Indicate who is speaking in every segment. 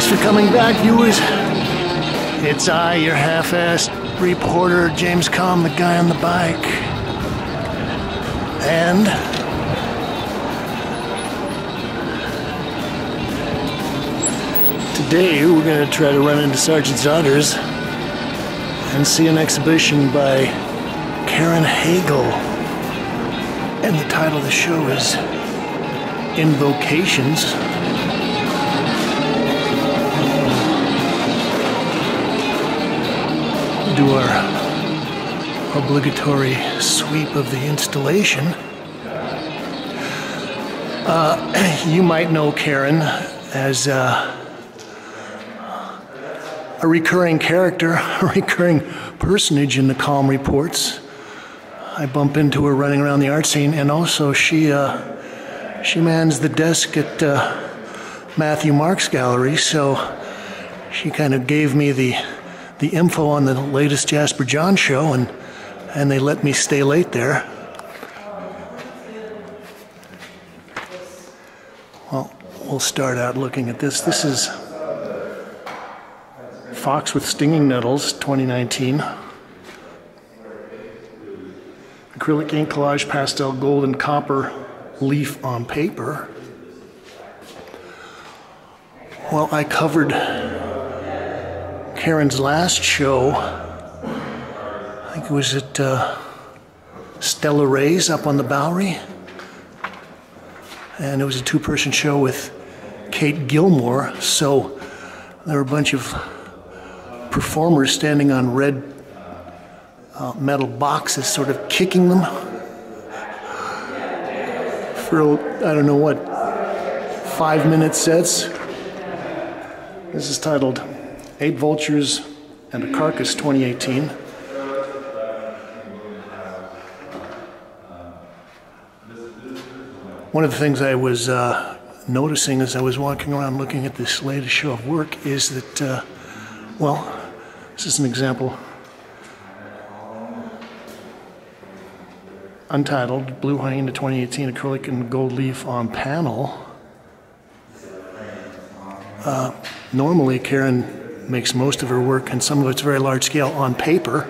Speaker 1: Thanks for coming back, viewers. It's I, your half-assed reporter, James Kalm, the guy on the bike. And today we're going to try to run into Sargent's Daughters and see an exhibition by Karen Heagle. And the title of the show is Invocations. Do our obligatory sweep of the installation. Uh, you might know Karen as uh, a recurring character, a recurring personage in the Kalm Reports. I bump into her running around the art scene, and also she uh, she mans the desk at uh, Matthew Marks Gallery, so she kind of gave me the the info on the latest Jasper John show, and and they let me stay late there. Well, we'll start out looking at this. This is Fox with Stinging Nettles 2019. Acrylic ink collage pastel gold and copper leaf on paper. Well, I covered Karen's last show. I think it was at uh, Stellar Rays up on the Bowery. And it was a two person show with Kate Gilmore. So there were a bunch of performers standing on red uh, metal boxes, sort of kicking them for, I don't know what, five minute sets. This is titled Eight Vultures and a Carcass 2018. One of the things I was uh, noticing as I was walking around looking at this latest show of work is that, uh, well, this is an example. Untitled, Blue Hyena 2018 acrylic and gold leaf on panel. Uh, normally, Karen makes most of her work, and some of it's very large scale, on paper.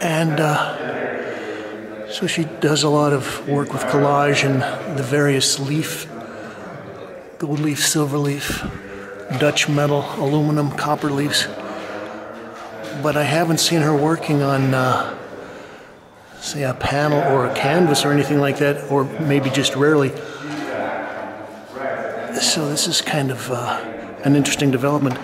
Speaker 1: And uh, so she does a lot of work with collage and the various leaf, gold leaf, silver leaf, Dutch metal, aluminum, copper leaves. But I haven't seen her working on, uh, say, a panel or a canvas or anything like that, or maybe just rarely. So this is kind of uh, an interesting development.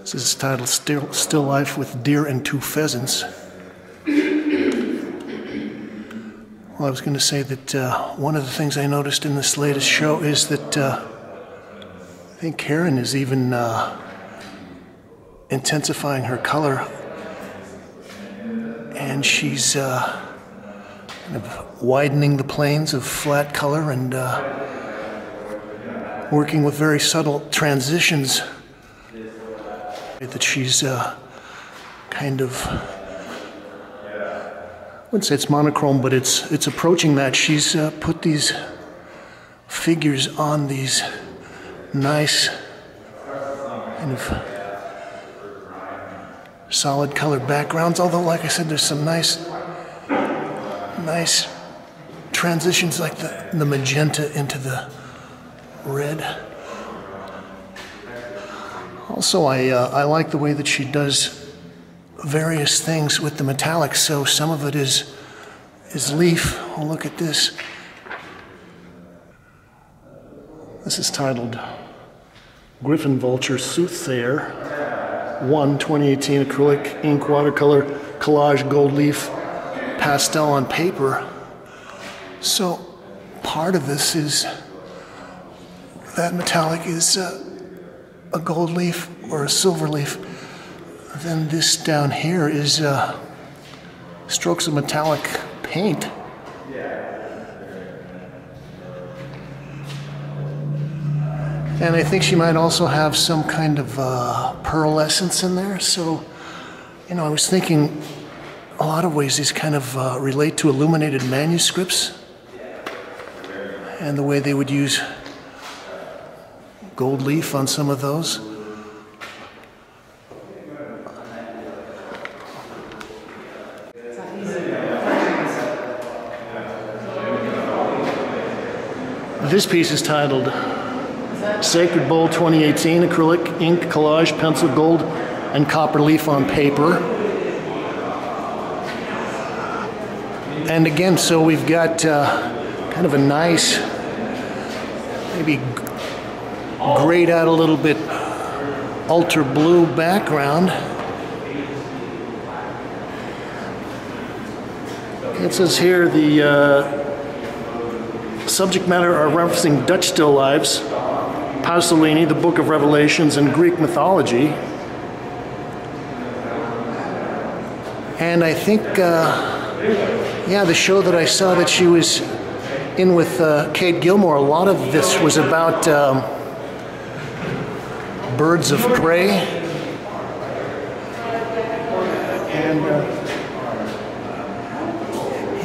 Speaker 1: This is titled Still, Still Life with Deer and Two Pheasants. Well, I was going to say that uh, one of the things I noticed in this latest show is that uh, I think Karen is even uh, intensifying her color, and she's uh, kind of widening the planes of flat color and uh, working with very subtle transitions that she's uh, kind of I wouldn't say it's monochrome, but it's it's approaching that. She's uh, put these figures on these nice kind of solid colored backgrounds. Although, like I said, there's some nice nice transitions, like the the magenta into the red. Also, I uh, I like the way that she does various things with the metallics. So some of it is is leaf. Oh, look at this. This is titled Griffin Vulture Soothsayer 1 2018 acrylic ink watercolor collage gold leaf pastel on paper. So part of this is that metallic is a gold leaf or a silver leaf. Then this down here is uh, strokes of metallic paint. And I think she might also have some kind of uh, pearl essence in there. So, you know, I was thinking a lot of ways these kind of uh, relate to illuminated manuscripts. And the way they would use gold leaf on some of those. This piece is titled Sacred Bowl 2018 Acrylic Ink Collage Pencil Gold and Copper Leaf on Paper. And again, so we've got uh, kind of a nice, maybe grayed out a little bit ultra blue background. It says here the uh, subject matter are referencing Dutch still lives, Pasolini, the Book of Revelations, and Greek mythology. And I think, uh, yeah, the show that I saw that she was in with uh, Kate Gilmore, a lot of this was about um, birds of prey. And uh,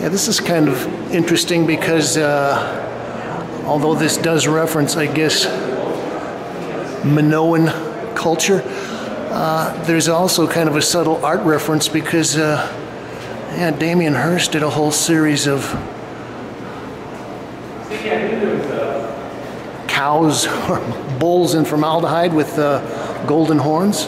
Speaker 1: yeah, this is kind of interesting because uh, although this does reference, I guess, Minoan culture, uh, there's also kind of a subtle art reference because uh, yeah, Damien Hirst did a whole series of cows or bulls in formaldehyde with uh, golden horns.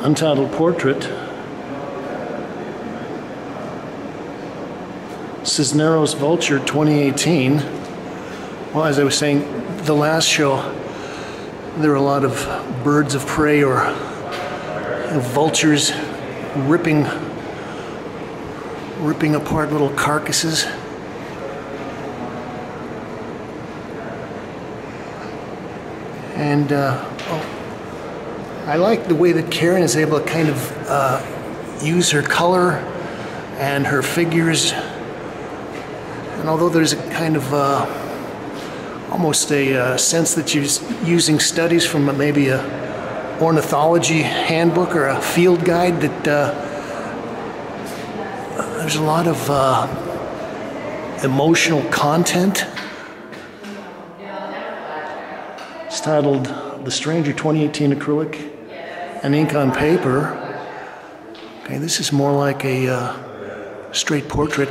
Speaker 1: Untitled Portrait. Cinereous Vulture 2018. Well, as I was saying, the last show, there were a lot of birds of prey or vultures ripping ripping apart little carcasses. And uh, oh, I like the way that Karen is able to kind of uh, use her color and her figures. And although there's a kind of uh, almost a uh, sense that you're using studies from maybe a ornithology handbook or a field guide, that uh, there's a lot of uh, emotional content. It's titled The Stranger 2018 Acrylic and ink on paper. Okay, this is more like a uh, straight portrait.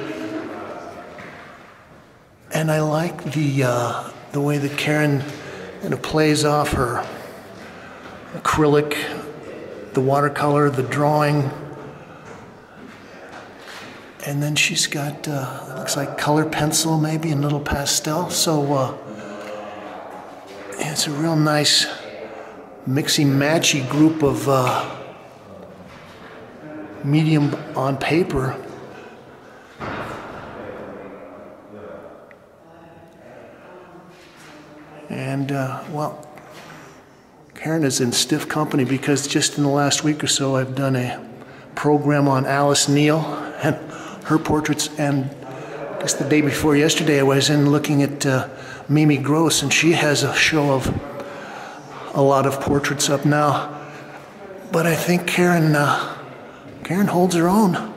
Speaker 1: And I like the, uh, the way that Karen kind of plays off her acrylic, the watercolor, the drawing. And then she's got, uh, looks like color pencil, maybe, and little pastel. So uh, it's a real nice mixy matchy group of uh, medium on paper. And uh, well, Karen is in stiff company because just in the last week or so I've done a program on Alice Neel and her portraits. And I guess the day before yesterday I was in looking at uh, Mimi Gross, and she has a show of a lot of portraits up now. But I think Karen, uh, Karen holds her own.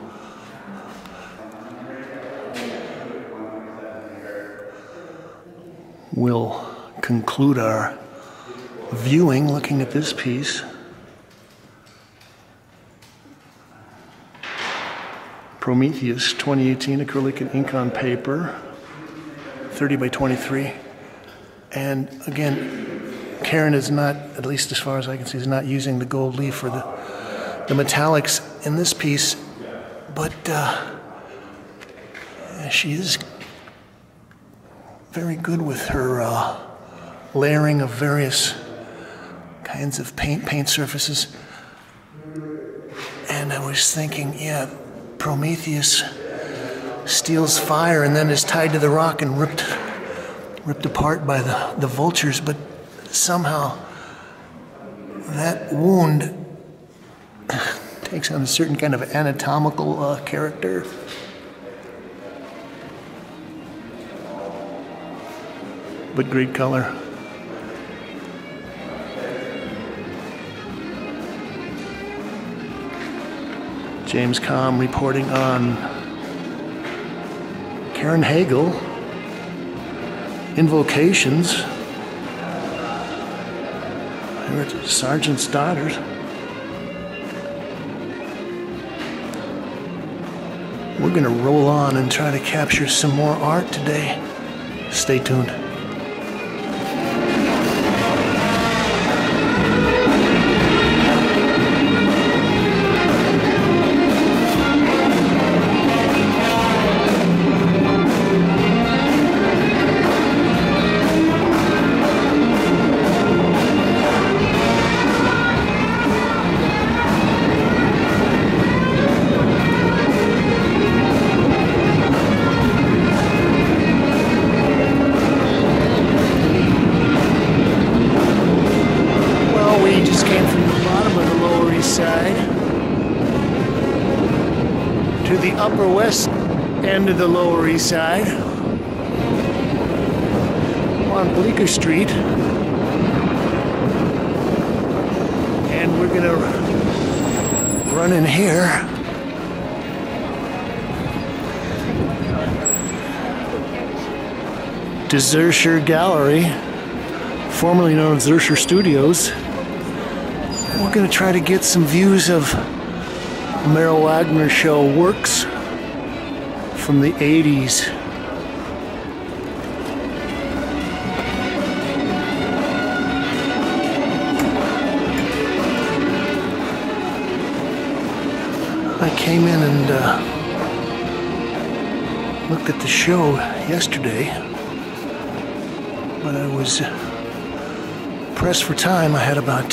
Speaker 1: We'll conclude our viewing looking at this piece. Prometheus 2018 acrylic and ink on paper, 30 by 23. And again, Karen is not, at least as far as I can see, is not using the gold leaf or the, the metallics in this piece, but uh, she is very good with her uh, layering of various kinds of paint, paint surfaces. And I was thinking, yeah, Prometheus steals fire and then is tied to the rock and ripped ripped apart by the, the vultures, but somehow that wound takes on a certain kind of anatomical uh, character. But great color. James Kalm reporting on Karen Heagle, Invocations, here at Sargent's Daughters. We're going to roll on and try to capture some more art today. Stay tuned. Gonna run in here. Zürcher Gallery, formerly known as Zürcher Studios. We're to try to get some views of Merrill Wagner show works from the 80s. Came in and uh, looked at the show yesterday, but I was pressed for time. I had about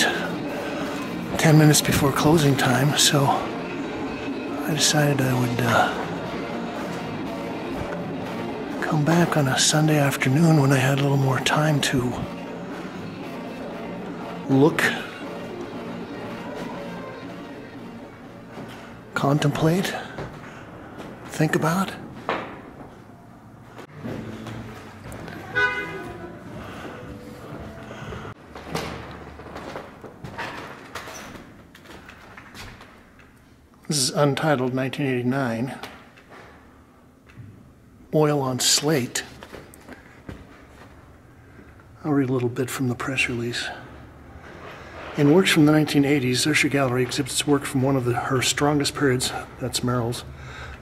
Speaker 1: 10 minutes before closing time, so I decided I would uh, come back on a Sunday afternoon when I had a little more time to look, contemplate, think about. This is Untitled 1989. Oil on Slate. I'll read a little bit from the press release. In works from the 1980s, Zürcher Gallery exhibits work from one of the, her strongest periods, that's Merrill's.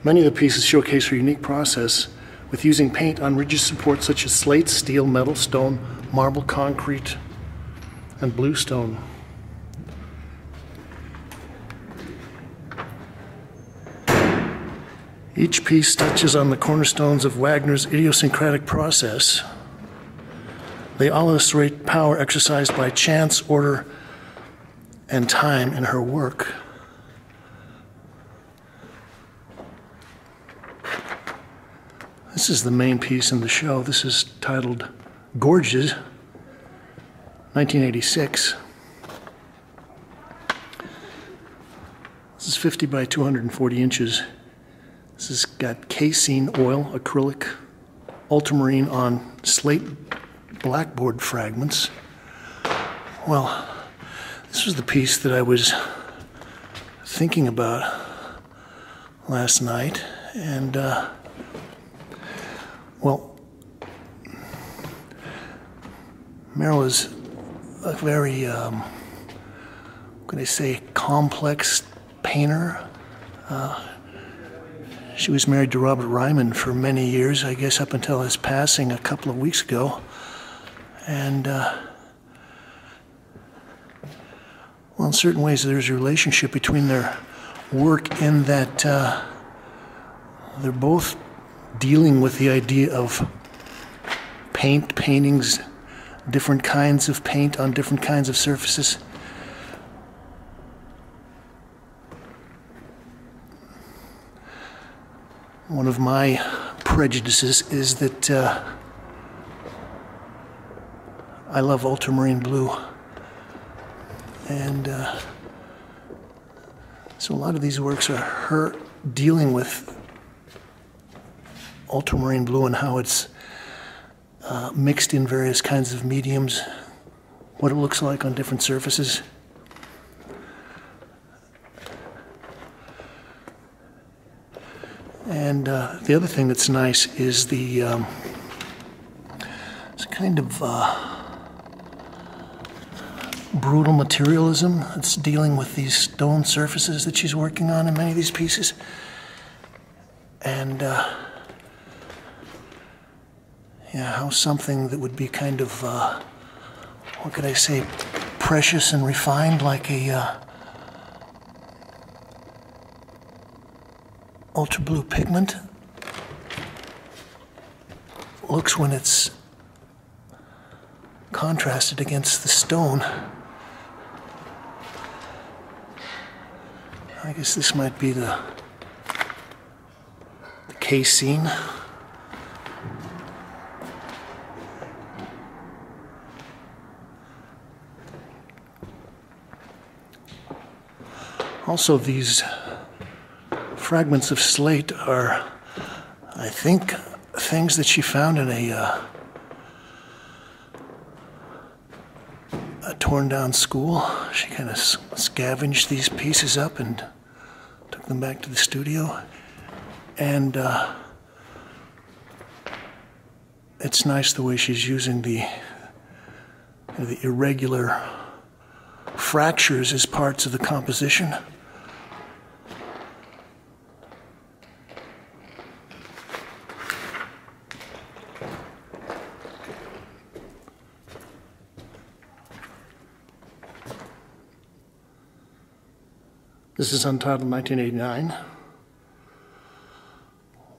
Speaker 1: Many of the pieces showcase her unique process with using paint on rigid supports such as slate, steel, metal, stone, marble, concrete, and bluestone. Each piece touches on the cornerstones of Wagner's idiosyncratic process. They all illustrate power exercised by chance, order, and time in her work. This is the main piece in the show. This is titled Gorges, 1986. This is 50 by 240 inches. This has got casein oil, acrylic, ultramarine on slate blackboard fragments. Well, this was the piece that I was thinking about last night, and uh, well, Merrill is a very, um, what can I say, complex painter. Uh, she was married to Robert Ryman for many years, I guess up until his passing a couple of weeks ago. And, uh, well, in certain ways, there's a relationship between their work in that uh, they're both dealing with the idea of paint, paintings, different kinds of paint on different kinds of surfaces. One of my prejudices is that uh, I love ultramarine blue. And uh, so a lot of these works are her dealing with ultramarine blue and how it's uh, mixed in various kinds of mediums, what it looks like on different surfaces. And uh, the other thing that's nice is the um, it's kind of uh, brutal materialism that's dealing with these stone surfaces that she's working on in many of these pieces. And uh, yeah, how something that would be kind of, uh, what could I say, precious and refined, like a uh, ultra blue pigment, looks when it's contrasted against the stone. Guess this might be the, the casein. Also, these fragments of slate are, I think, things that she found in a, uh, a torn down school. She kind of scavenged these pieces up and them back to the studio. And uh, it's nice the way she's using the, the irregular fractures as parts of the composition. This is untitled 1989.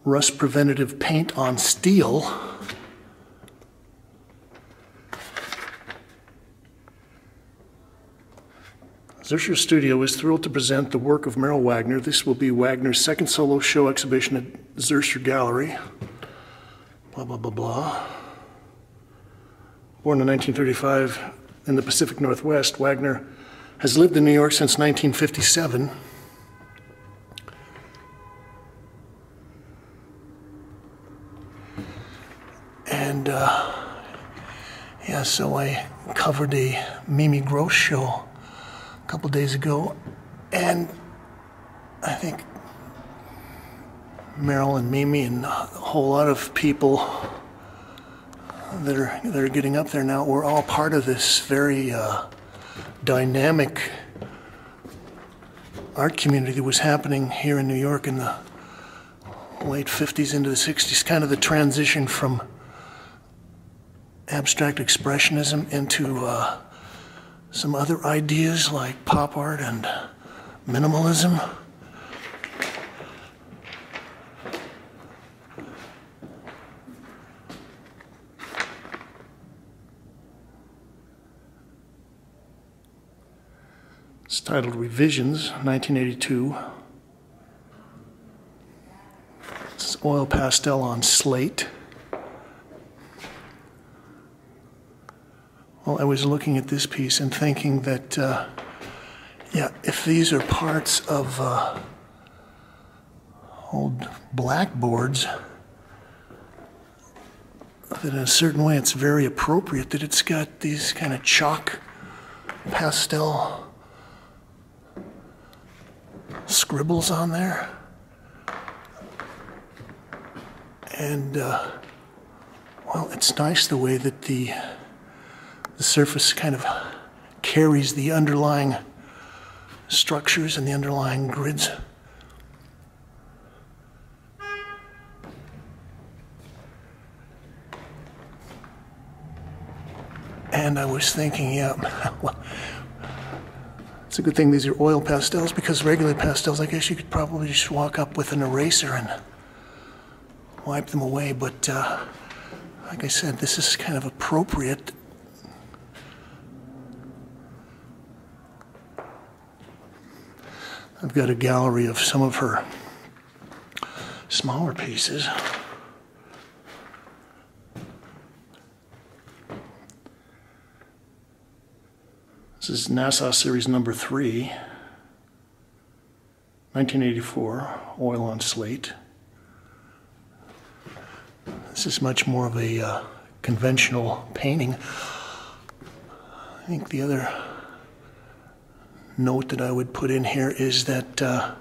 Speaker 1: Rust preventative paint on steel. Zürcher Studio is thrilled to present the work of Merrill Wagner. This will be Wagner's second solo show exhibition at Zürcher Gallery. Blah, blah, blah, blah. Born in 1935 in the Pacific Northwest, Wagner has lived in New York since 1957. And uh, yeah, so I covered a Mimi Gross show a couple days ago, and I think Merrill and Mimi and a whole lot of people that are that are getting up there now, we're all part of this very uh, dynamic art community that was happening here in New York in the late 50s into the 60s, kind of the transition from abstract expressionism into uh, some other ideas like pop art and minimalism. Titled Revisions, 1982. It's oil pastel on slate. Well, I was looking at this piece and thinking that, uh, yeah, if these are parts of uh, old blackboards, that in a certain way it's very appropriate that it's got these kind of chalk pastel scribbles on there. And, uh, well, it's nice the way that the, the surface kind of carries the underlying structures and the underlying grids. And I was thinking, yeah, It's a good thing these are oil pastels because regular pastels, I guess you could probably just walk up with an eraser and wipe them away. But uh, like I said, this is kind of appropriate. I've got a gallery of some of her smaller pieces. This is NASA Series number three, 1984, oil on slate. This is much more of a uh, conventional painting. I think the other note that I would put in here is that uh,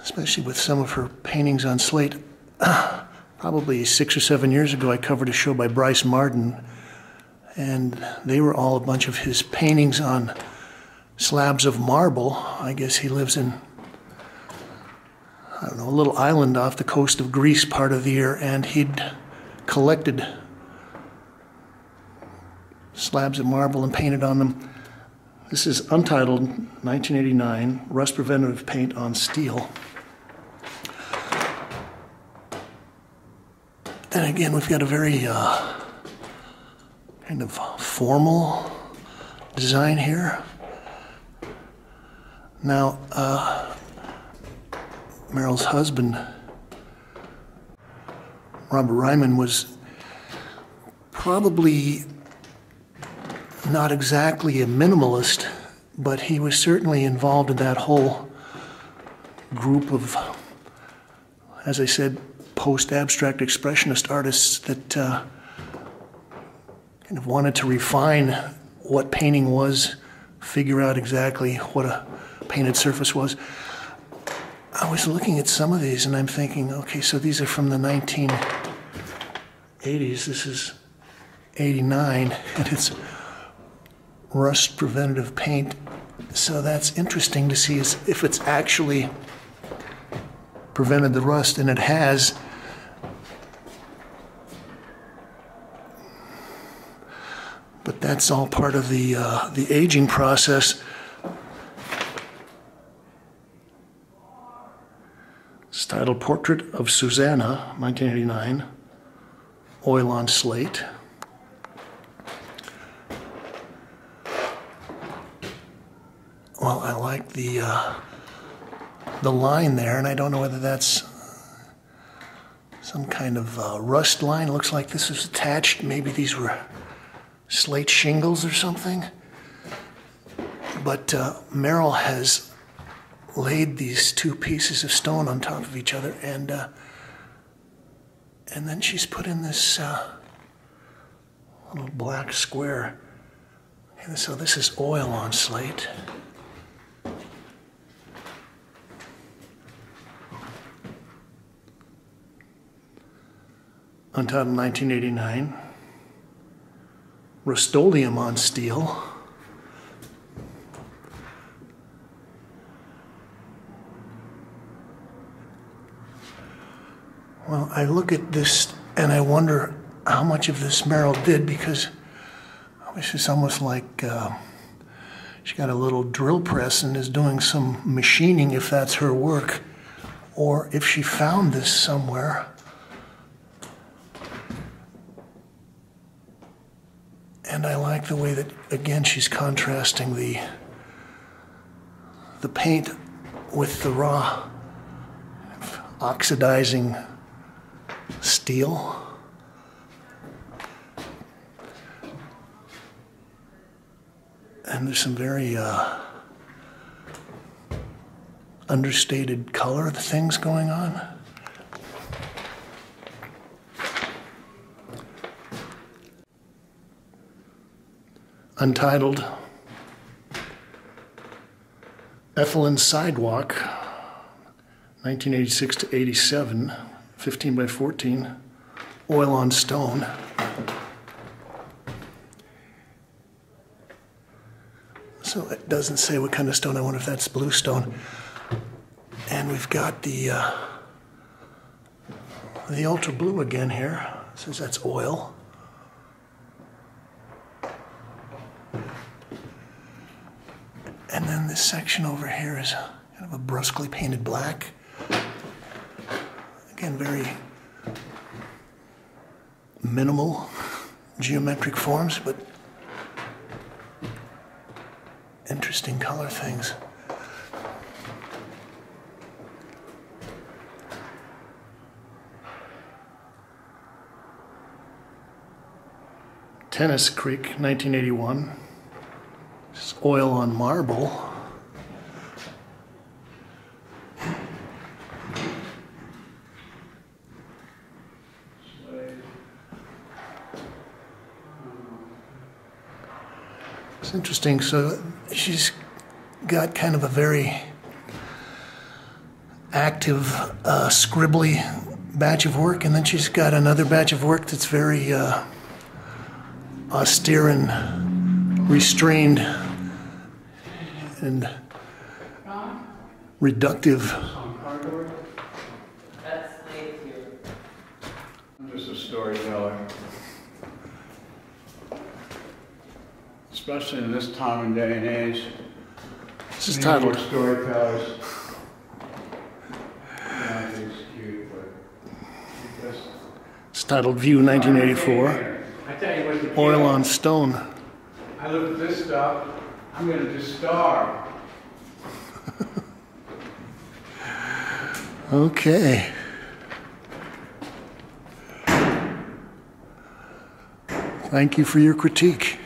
Speaker 1: especially with some of her paintings on slate. Probably six or seven years ago, I covered a show by Brice Marden, and they were all a bunch of his paintings on slabs of marble. I guess he lives in, I don't know, a little island off the coast of Greece part of the year, and he'd collected slabs of marble and painted on them. This is Untitled 1989 Rust Preventative Paint on Steel. And again, we've got a very uh, kind of formal design here. Now, uh, Merrill's husband, Robert Ryman, was probably not exactly a minimalist, but he was certainly involved in that whole group of, as I said, post abstract expressionist artists that uh, wanted to refine what painting was, figure out exactly what a painted surface was. I was looking at some of these and I'm thinking, okay, so these are from the 1980s. This is 89, and it's rust preventative paint. So that's interesting to see if it's actually prevented the rust, and it has. That's all part of the uh, the aging process. It's titled Portrait of Susanna, 1989, oil on slate. Well, I like the uh, the line there, and I don't know whether that's some kind of uh, rust line. It looks like this was attached. Maybe these were slate shingles or something. But uh, Merrill has laid these two pieces of stone on top of each other, and uh, and then she's put in this uh, little black square. And so this is oil on slate. until 1989. Rust-Oleum on steel. Well, I look at this and I wonder how much of this Merrill did because it's almost like uh, she got a little drill press and is doing some machining if that's her work, or if she found this somewhere And I like the way that, again, she's contrasting the, the paint with the raw oxidizing steel. And there's some very uh, understated color of things going on. Untitled Ethelyn Sidewalk, 1986 to 87, 15 by 14, oil on stone. So it doesn't say what kind of stone. I wonder if that's bluestone. And we've got the uh, the ultra blue again here. It says that's oil. And then this section over here is kind of a brusquely painted black. Again, very minimal geometric forms, but interesting color things. Tennis Creek, 1981 This is oil on marble. It's interesting. So she's got kind of a very active, uh, scribbly batch of work, and then she's got another batch of work that's very uh, austere and restrained and reductive.
Speaker 2: I'm just a storyteller. This day and age.
Speaker 1: This is
Speaker 2: we need more
Speaker 1: titled
Speaker 2: Storytellers. Yeah, it's cute, but it
Speaker 1: it's titled View 1984.
Speaker 2: I tell you what, the
Speaker 1: Oil on stone.
Speaker 2: I look at this stuff, I'm gonna just starve.
Speaker 1: Okay. Thank you for your critique.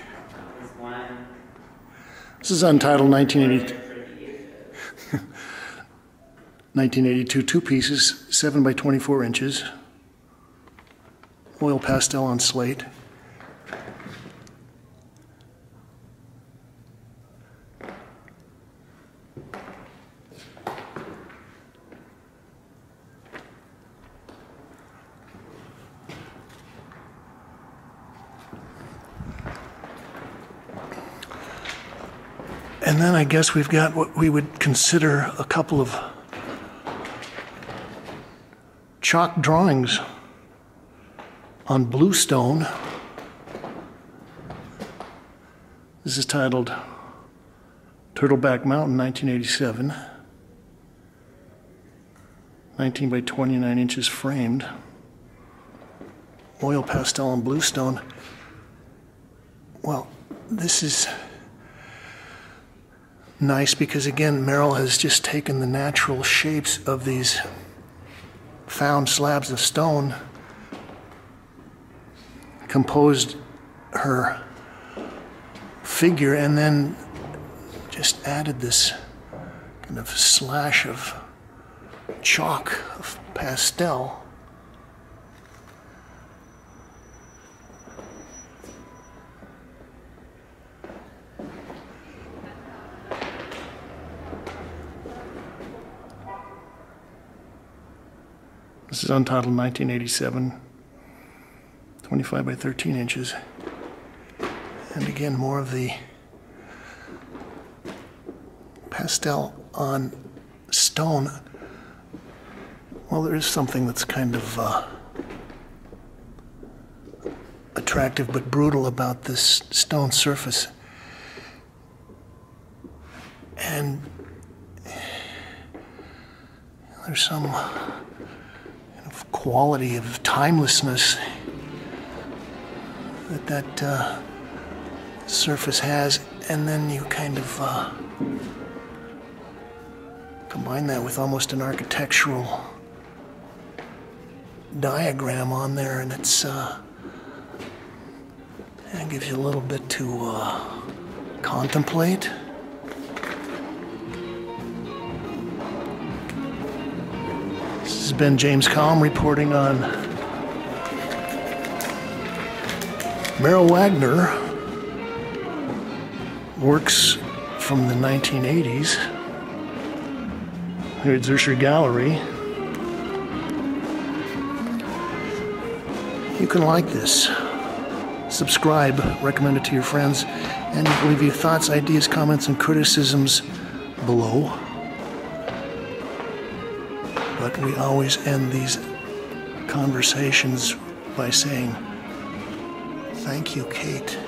Speaker 1: This is untitled 1980, 1982, two pieces, 7 by 24 inches, oil pastel on slate. Guess we've got what we would consider a couple of chalk drawings on bluestone. This is titled Turtleback Mountain 1987. 19 by 29 inches framed. Oil pastel on bluestone. Well, this is nice because again Merrill has just taken the natural shapes of these found slabs of stone composed her figure and then just added this kind of slash of chalk of pastel This is untitled 1987, 25 by 13 inches. And again, more of the pastel on stone. Well, there is something that's kind of uh, attractive but brutal about this stone surface. And there's some quality of timelessness that that uh, surface has, and then you kind of uh, combine that with almost an architectural diagram on there, and it's uh, it gives you a little bit to uh, contemplate. This has been James Kalm reporting on Merrill Wagner works from the 1980s here at Zürcher Gallery. You can like this, subscribe, recommend it to your friends, and leave your thoughts, ideas, comments, and criticisms below. We always end these conversations by saying, Thank you, Kate.